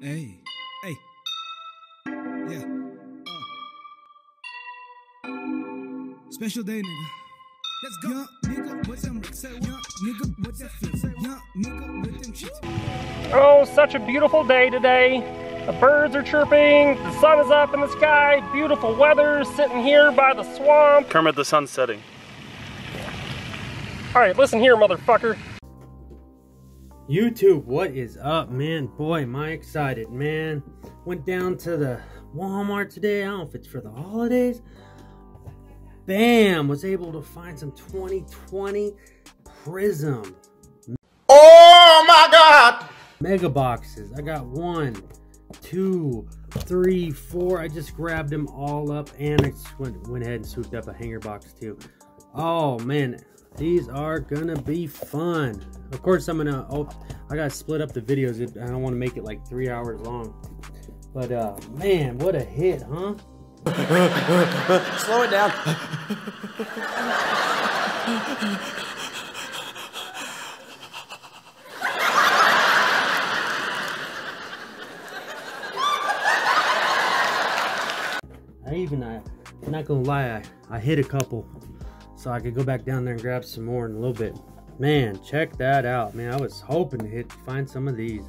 Hey, hey, yeah. Uh. Special day, nigga. Let's go. Young nigga with them say young nigga with that flip. Say young nigga with them shit. Oh, such a beautiful day today. The birds are chirping, the sun is up in the sky, beautiful weather, sitting here by the swamp. Kermit the sun's setting. Alright, listen here, motherfucker. YouTube, what is up, man? Boy, am I excited, man. Went down to the Walmart today. I don't know if it's for the holidays. Bam! Was able to find some 2020 Prizm. Oh my god! Mega boxes. I got one, two, three, four. I just grabbed them all up and I just went, went ahead and swooped up a hanger box too. Oh man, these are gonna be fun. Of course, I'm gonna, oh, I gotta split up the videos. I don't wanna make it like three hours long. But uh, man, what a hit, huh? Slow it down. I even, I, I'm not gonna lie, I, I hit a couple so I could go back down there and grab some more in a little bit. Man, check that out, man. I was hoping to hit find some of these.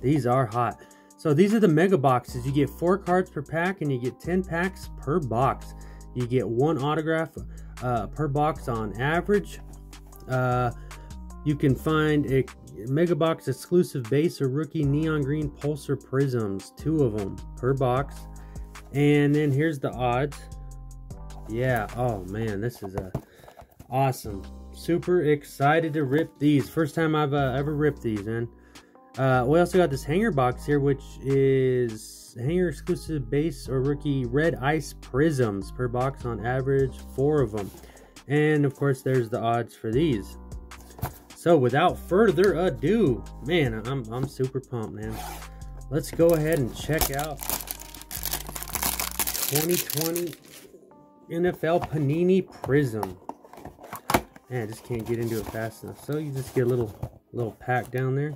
These are hot. So these are the mega boxes. You get four cards per pack and you get 10 packs per box. You get one autograph uh, per box on average. Uh, you can find a mega box exclusive base or rookie neon green pulsar prisms, two of them per box. And then here's the odds. Yeah, oh man, this is a awesome. Super excited to rip these. First time I've uh, ever ripped these, man. Uh, we also got this hanger box here, which is hanger exclusive base or rookie red ice prisms per box on average, four of them. And of course, there's the odds for these. So without further ado, man, I'm, I'm super pumped, man. Let's go ahead and check out 2020 NFL Panini Prizm. Man, I just can't get into it fast enough. So you just get a little little pack down there.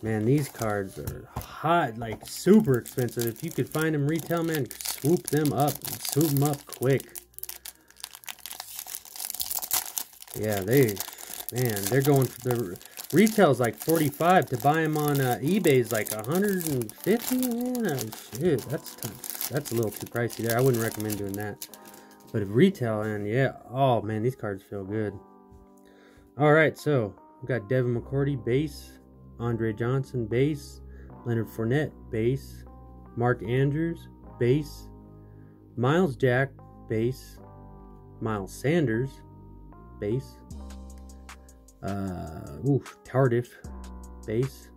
Man, these cards are hot, like super expensive. If you could find them retail, man, swoop them up. Swoop them up quick. Yeah, they, man, they're going for the retail's like 45 to buy them on uh, eBay is like 150. Man, oh, shit, that's that's a little too pricey there. I wouldn't recommend doing that. But if retail and yeah, oh man, these cards feel good. All right, so we've got Devin McCourty base, Andre Johnson base, Leonard Fournette base, Mark Andrews base, Myles Jack base, Miles Sanders base, uh, oof, Tardif base,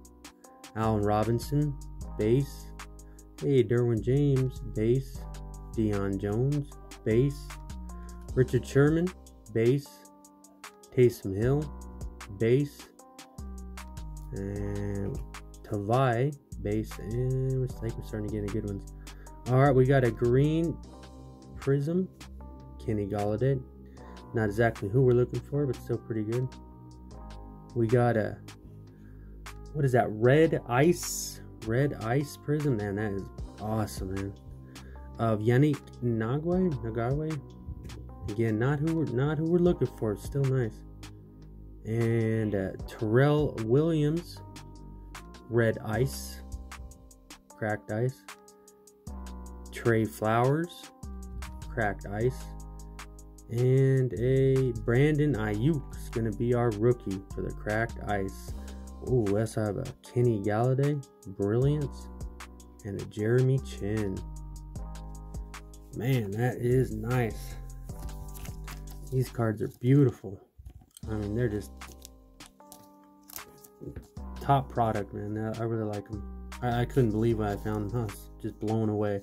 Allen Robinson base, hey Derwin James base, Deion Jones base, Richard Sherman base, Taysom Hill bass, and Tavai bass, and looks like we're starting to get the good ones. All right, we got a green prism, Kenny Golladay. Not exactly who we're looking for, but still pretty good. We got a what is that? Red ice, red ice prism. Man, that is awesome, man. Of Yannick Nagwe, Nagawe. Again, not who we're not who we're looking for. Still nice. And uh, Terrell Williams, red ice, cracked ice. Trey Flowers, cracked ice and a Brandon Aiyuk is going to be our rookie for the cracked ice. Oh, we also have a Kenny Golladay, Brilliance, and a Jeremy Chinn. Man, that is nice. These cards are beautiful. I mean, they're just top product, man. I really like them. I, I couldn't believe what I found them. I was just blown away.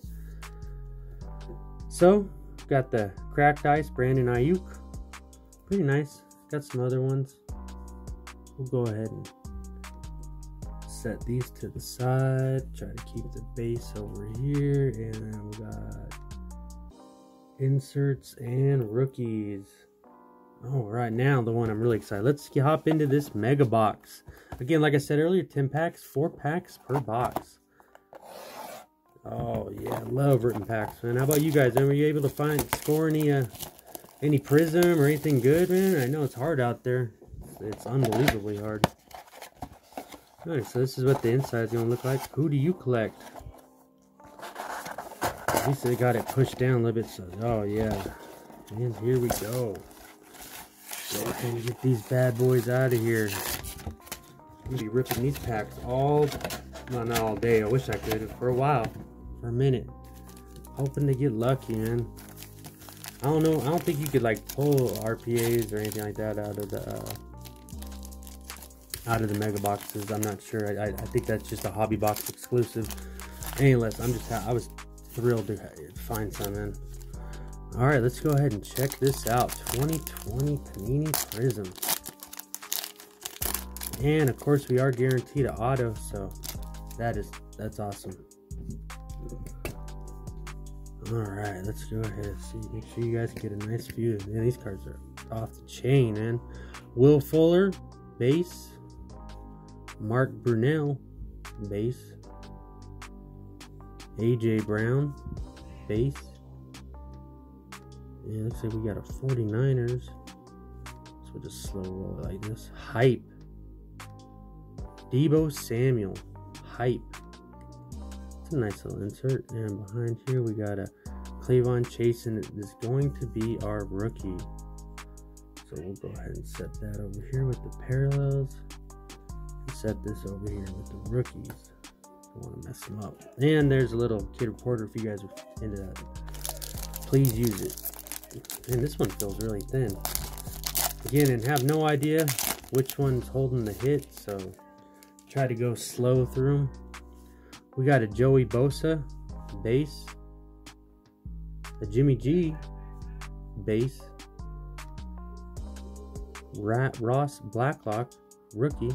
So, got the cracked ice, Brandon Aiyuk. Pretty nice. Got some other ones. We'll go ahead and set these to the side. Try to keep the base over here. And then we got inserts and rookies. All right, now the one I'm really excited. Let's hop into this mega box. Again, like I said earlier, 10 packs, 4 packs per box. Oh, yeah, love written packs, man. How about you guys? Were you able to find, score any, uh, any Prizm or anything good, man? I know it's hard out there. It's unbelievably hard. Alright, so this is what the inside is going to look like. Who do you collect? Least they got it pushed down a little bit. So, oh, yeah. And here we go. Go ahead and get these bad boys out of here. I'm to be ripping these packs all, well, not all day. I wish I could. For a while. For a minute. Hoping to get lucky, man. I don't know. I don't think you could, like, pull RPAs or anything like that out of the... Uh, out of the mega boxes. I'm not sure. I, I, think that's just a hobby box exclusive. Anyways, I'm just I was thrilled to find some in. All right, let's go ahead and check this out. 2020 Panini Prizm. And of course, we are guaranteed an auto, so that is that's awesome. All right, let's go ahead and see. Make sure you guys get a nice view. Man, these cards are off the chain, man. Will Fuller, base. Mark Brunell, base. AJ Brown, base. Yeah, looks like we got a 49ers. So we'll just slow roll like this. Hype. Deebo Samuel. Hype. It's a nice little insert. And behind here we got a K'Lavon Chaisson is going to be our rookie. So we'll go ahead and set that over here with the parallels And set this over here with the rookies. Want to mess them up. And there's a little kid reporter if you guys are into that. Please use it. And this one feels really thin. Again, and have no idea which one's holding the hit, so try to go slow through them. We got a Joey Bosa base, a Jimmy G base, Rat Ross Blacklock rookie,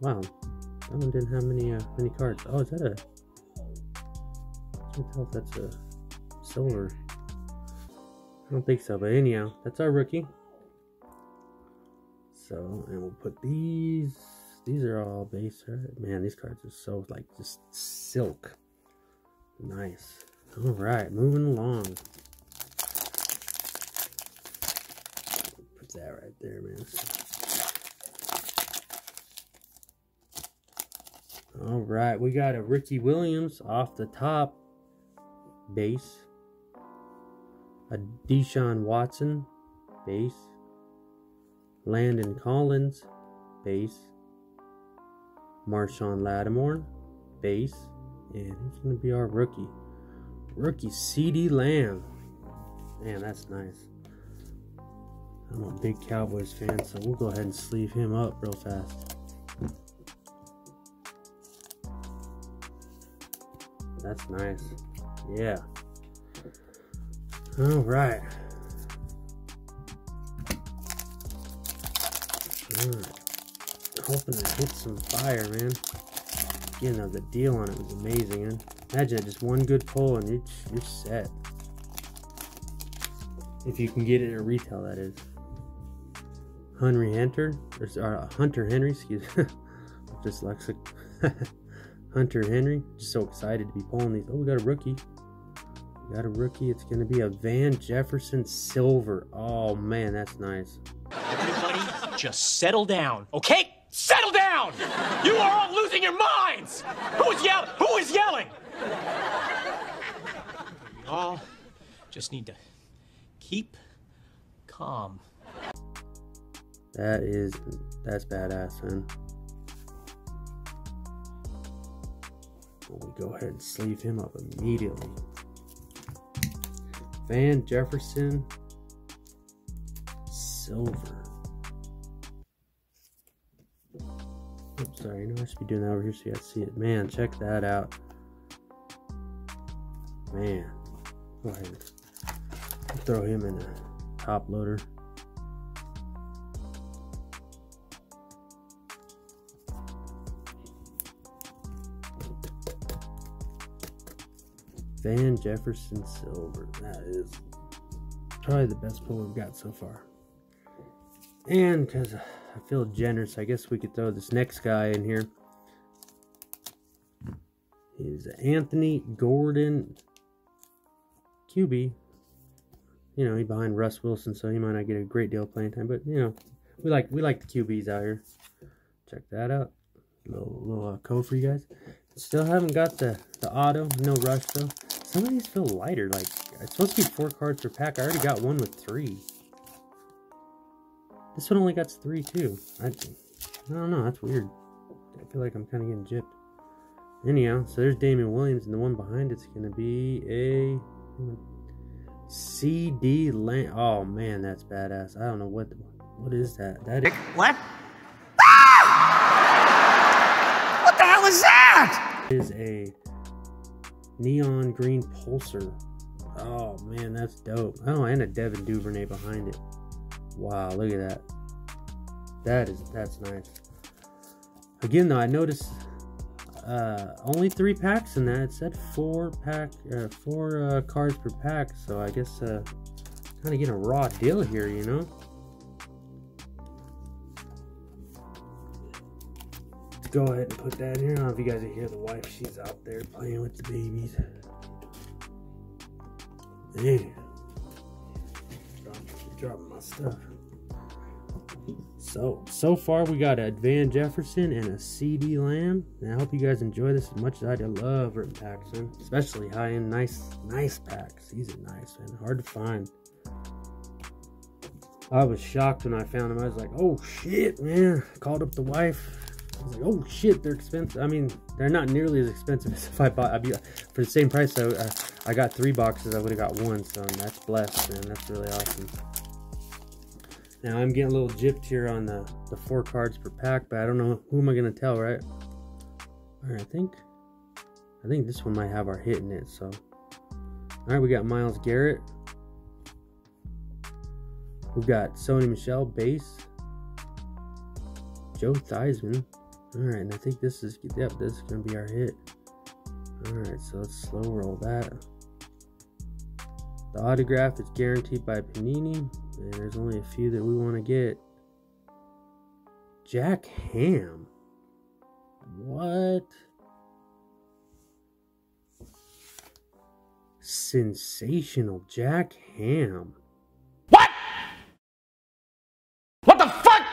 Wow, that one didn't have many uh, many cards. Oh, is that a? I can't tell if that's a silver. I don't think so, but anyhow, that's our rookie. So, and we'll put these. These are all base, right? Man, these cards are so like just silk. Nice. All right, moving along. Put that right there, man. All right, we got a Ricky Williams off the top base. A Deshaun Watson base. Landon Collins base. Marshon Lattimore base. And who's going to be our rookie? Rookie CeeDee Lamb. Man, that's nice. I'm a big Cowboys fan, so we'll go ahead and sleeve him up real fast. That's nice. Yeah. All right. Right. Hoping to hit some fire, man. You know, the deal on it was amazing, man. Imagine just one good pull and you're, you're set. If you can get it at retail, that is. Henry Hunter, or uh, Hunter Henry, excuse me. Dyslexic. Hunter Henry. Just so excited to be pulling these. Oh, we got a rookie. We got a rookie. It's going to be a Van Jefferson Silver. Oh, man, that's nice. Everybody, just settle down, okay? Settle down! You are all losing your minds! Who is yelling? Who is yelling? We all just need to keep calm. That is, that's badass, man. We go ahead and sleeve him up immediately. Van Jefferson, silver. Oops, sorry, you know I should be doing that over here so you guys see it. Man, check that out. Man, go ahead. Throw him in a top loader. Van Jefferson Silver. That is probably the best pull we've got so far. And because I feel generous. I guess we could throw this next guy in here. He's Anthony Gordon QB. You know, he's behind Russ Wilson, so he might not get a great deal of playing time. But you know, we like we like the QBs out here. Check that out. Little little uh, code for you guys. Still haven't got the the auto. No rush though. Some of these feel lighter. Like it's supposed to be four cards per pack. I already got one with three. This one only got three too. I, I don't know. That's weird. I feel like I'm kind of getting gypped. Anyhow, so there's Damien Williams, and the one behind it's gonna be a CeeDee Lamb. Oh man, that's badass. I don't know what what is that. That is What? Is a neon green pulsar. Oh man, that's dope. Oh, and a Devin Duvernay behind it. Wow, look at that. That is that's nice. Again, though, I noticed uh, only three packs in that. It said four pack, uh, four uh, cards per pack. So I guess uh, kind of getting a raw deal here, you know. Go ahead and put that in here. I don't know if you guys can hear the wife. She's out there playing with the babies. Man, dropping, dropping my stuff. So, so far we got a Van Jefferson and a CeeDee Lamb. And I hope you guys enjoy this as much as I do. love written packs, man. Especially high-end, nice, nice packs. These are nice, man. Hard to find. I was shocked when I found them. I was like, oh shit, man. Called up the wife. I was like, oh shit, they're expensive. I mean, they're not nearly as expensive as if I bought. I'd be, for the same price, though, I, uh, I got three boxes. I would have got one, so that's blessed, man. That's really awesome. Now I'm getting a little gypped here on the, the four cards per pack, but I don't know who am I gonna tell, right? Alright, I think I think this one might have our hit in it, so Alright, we got Myles Garrett. We've got Sony Michel base. Joe Theismann. Alright, and I think this is yep, this is gonna be our hit. Alright, so let's slow roll that. The autograph is guaranteed by Panini. And there's only a few that we want to get. Jack Ham. What? Sensational Jack Ham. What? What the fuck?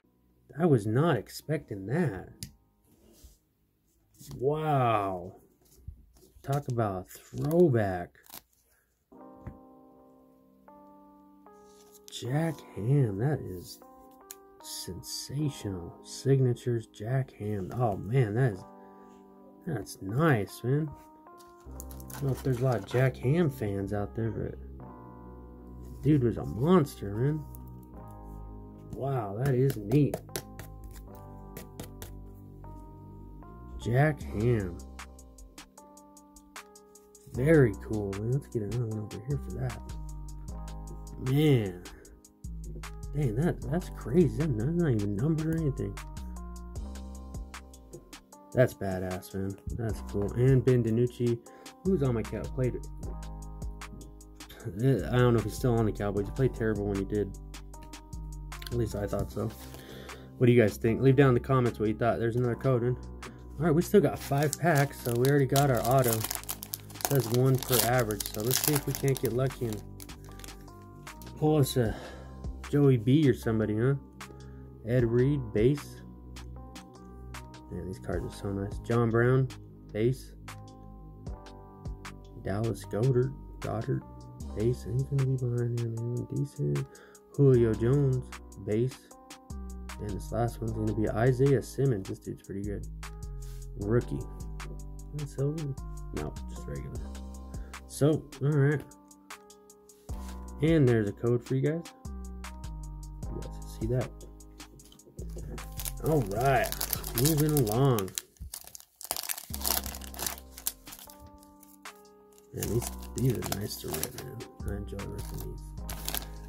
I was not expecting that. Wow. Talk about throwback. Jack Ham, that is sensational. Signatures, Jack Ham. Oh man, that is that's nice, man. I don't know if there's a lot of Jack Ham fans out there, but dude was a monster, man. Wow, that is neat. Jack Ham. Very cool, man. Let's get another one over here for that. Man. Dang, that that's crazy. That's not even numbered or anything. That's badass, man. That's cool. And Ben DiNucci, who's on my cow, played. Eh, I don't know if he's still on the Cowboys. He played terrible when he did. At least I thought so. What do you guys think? Leave down in the comments what you thought. There's another code in. All right, we still got five packs, so we already got our auto. It says one per average, so let's see if we can't get lucky and pull us a Joey B or somebody, huh? Ed Reed, base. Man, these cards are so nice. John Brown, base. Dallas Goedert, Goddard, base. Gonna be behind there, man. Decent. Julio Jones, base. And this last one's gonna be Isaiah Simmons. This dude's pretty good. Rookie. Silver? No, just regular. So, alright. And there's a code for you guys see that. All right, moving along. Man, these these are nice to rip, man. I enjoy ripping these.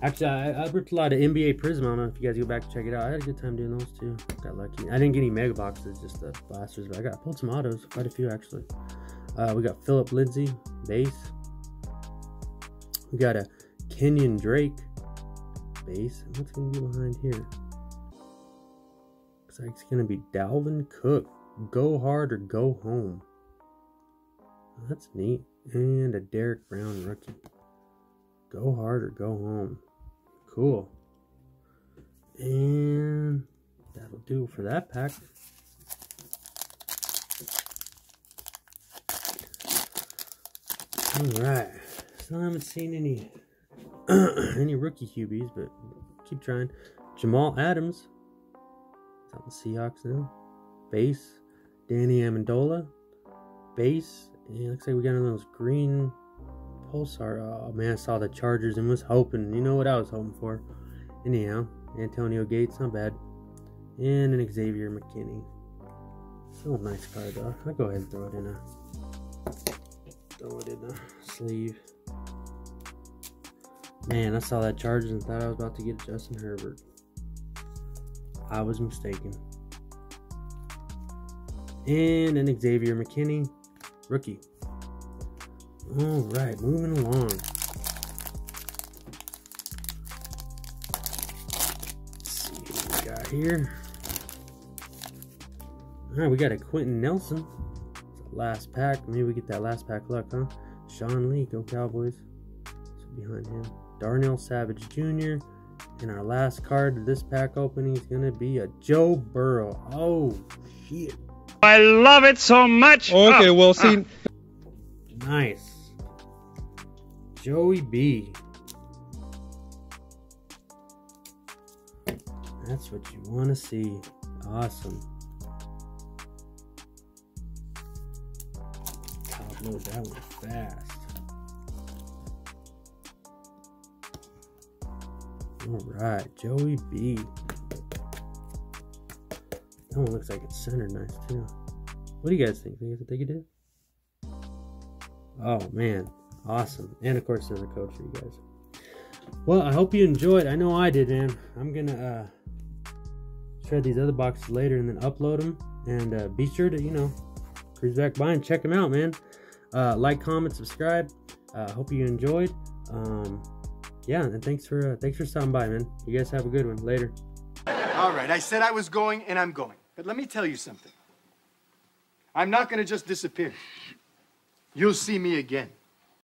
Actually, I, I ripped a lot of NBA Prizm. I don't know if you guys go back and check it out. I had a good time doing those too. Got lucky. I didn't get any mega boxes, just the blasters, but I got pulled some autos, quite a few actually. Uh, we got Phillip Lindsay, base. We got a Kenyon Drake, base. What's going to be behind here? Looks like it's gonna be Dalvin Cook. Go hard or go home. That's neat. And a Derrick Brown rookie. Go hard or go home. Cool. And that'll do for that pack. Alright. Still haven't seen any any rookie QBs, but keep trying. Jamal Adams. He's on the Seahawks now. Base. Danny Amendola. Base. And it looks like we got one of those green pulsar. Uh, oh man, I saw the Chargers and was hoping. You know what I was hoping for. Anyhow, Antonio Gates, not bad. And an Xavier McKinney. Still a nice card though. I'll go ahead and throw it in a throw it in the sleeve. Man, I saw that Chargers and thought I was about to get Justin Herbert. I was mistaken. And an Xavier McKinney, rookie. All right, moving along. Let's see what we got here. All right, we got a Quenton Nelson. Last pack. Maybe we get that last pack luck, huh? Sean Lee, go Cowboys. So behind him. Darnell Savage Jr. And our last card of this pack opening is going to be a Joe Burrow. Oh, shit. I love it so much. Okay, Ah, well, see, Nice. Joey B. That's what you want to see. Awesome. Top load that one fast. All right, Joey B. That one looks like it's centered nice too. What do you guys think? Think it's a big deal? Oh man, awesome! And of course, there's a code for you guys. Well, I hope you enjoyed. I know I did, man. I'm gonna uh, shred these other boxes later and then upload them. And uh, be sure to, you know, cruise back by and check them out, man. Uh, like, comment, subscribe. Uh, hope you enjoyed. Um, yeah, and thanks for uh, thanks for stopping by, man. You guys have a good one. Later. All right, I said I was going, and I'm going. But let me tell you something. I'm not to just disappear. You'll see me again.